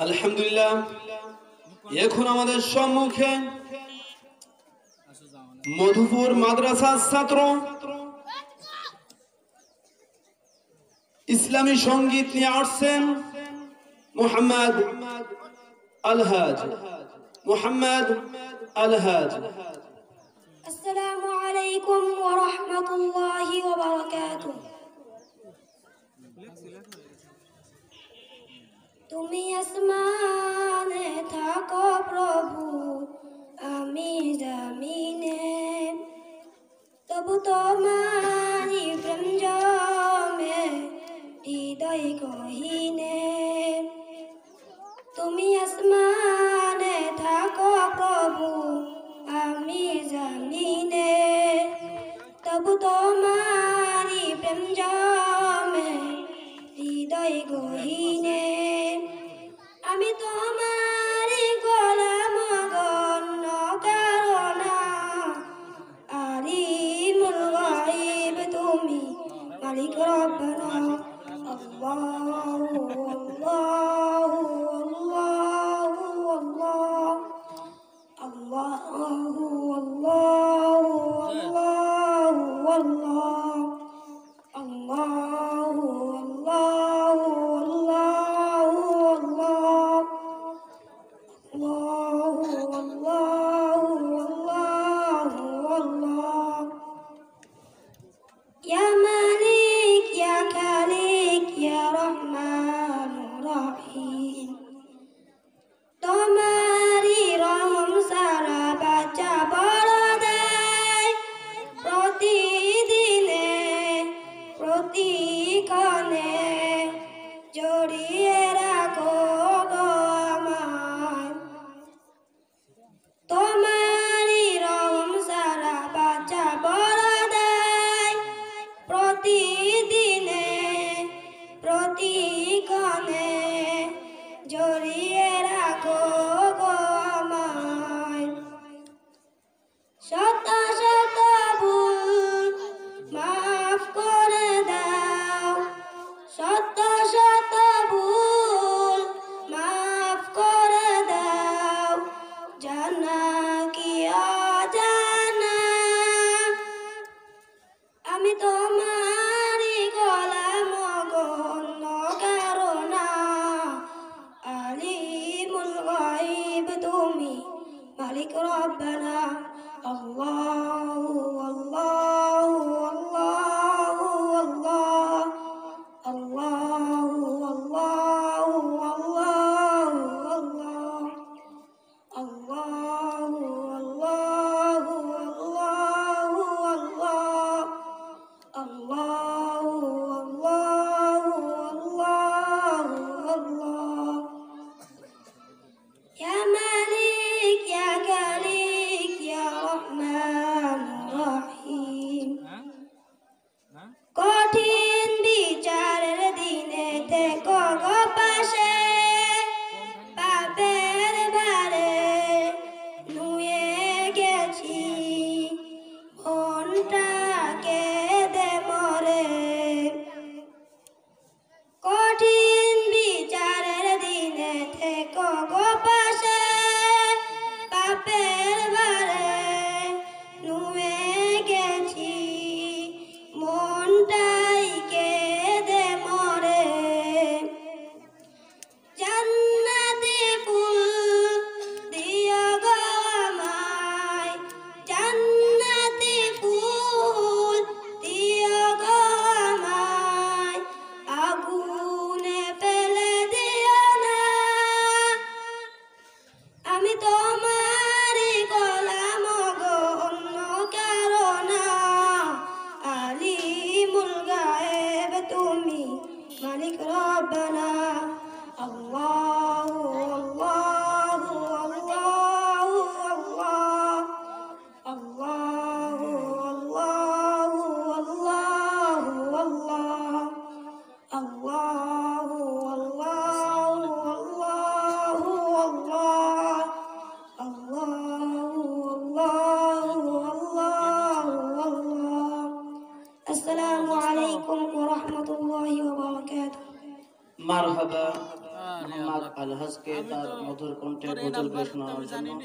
الحمد لله يكون আমাদের সম্মুখে মধুপুর মাদ্রাসা مدرسة ইসলামী সংগীত নিয়ে আসছেন মোহাম্মদ الهاج محمد الهاج السلام عليكم ورحمه الله وبركاته তুমি আসমানে থাকো প্রভু, আমি জামিনে। তবু তোমারি প্রেম জমে, হৃদয় গহিনে। তুমি আসমানে থাকো প্রভু, আমি জামিনে। তবু তোমারি প্রেম জমে, হৃদয় গহিনে। oh. يا رحمن. শত শত ভুল মাফ করে দাও। শত শত ভুল মাফ করে দাও। জানা কি অজানা। আমি তোমারই গোলাম গণ্য কারণা। আলিমুল গাইব মালিক রব্বানা। allow তোমারি কলাম গো অন্য কারণা। আলি মুলগায়েব তুমি মালিক রব্বানা। আল্লাহ আসসালামু আলাইকুম ওয়া রাহমাতুল্লাহি ওয়া বারাকাতুহু মারহাবা আমার আলহাজকে তার মধুর কণ্ঠে গজল পেশ শোনানোর জন্য।